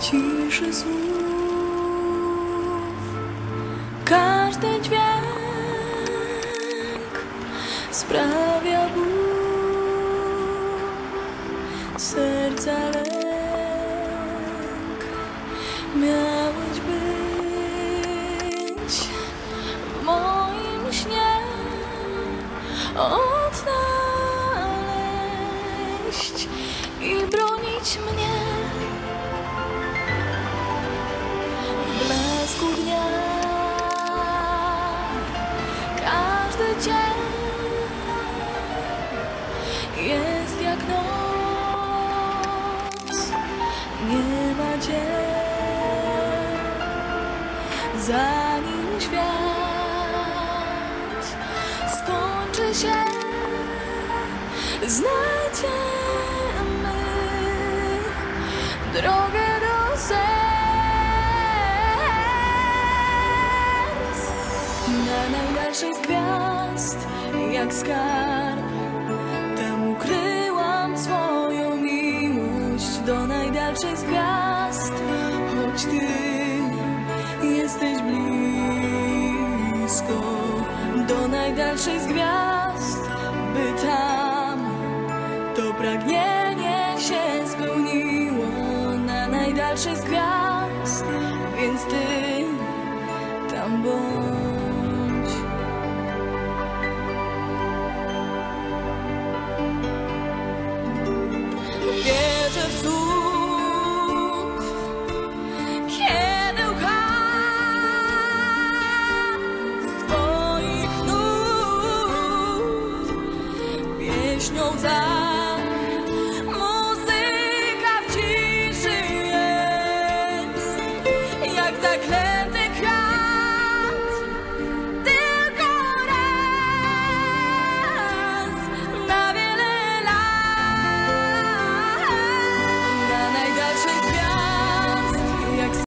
ciszy słów. Każdy dźwięk sprawia ból, serca lęk. Miałeś być w moim śnie, odnaleźć i bronić mnie. Zanim świat skończy się, znajdziemy drogę do serc. Na najdalszej z gwiazd, jak skarb, do najdalszej z gwiazd, choć ty jesteś blisko. Do najdalszej z gwiazd, by tam to pragnienie się spełniło. Na najdalszej z gwiazd, więc ty pieśnią za muzyka w ciszy jest, jak zaklęta.